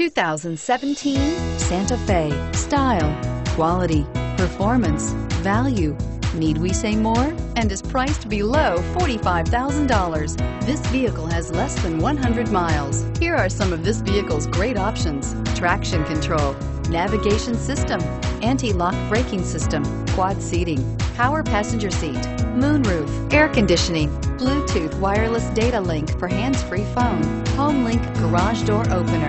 2017 Santa Fe. Style, quality, performance, value. Need we say more? And is priced below $45,000. This vehicle has less than 100 miles. Here are some of this vehicle's great options. Traction control, navigation system, anti-lock braking system, quad seating, power passenger seat, moonroof, air conditioning, Bluetooth wireless data link for hands-free phone, home link garage door opener,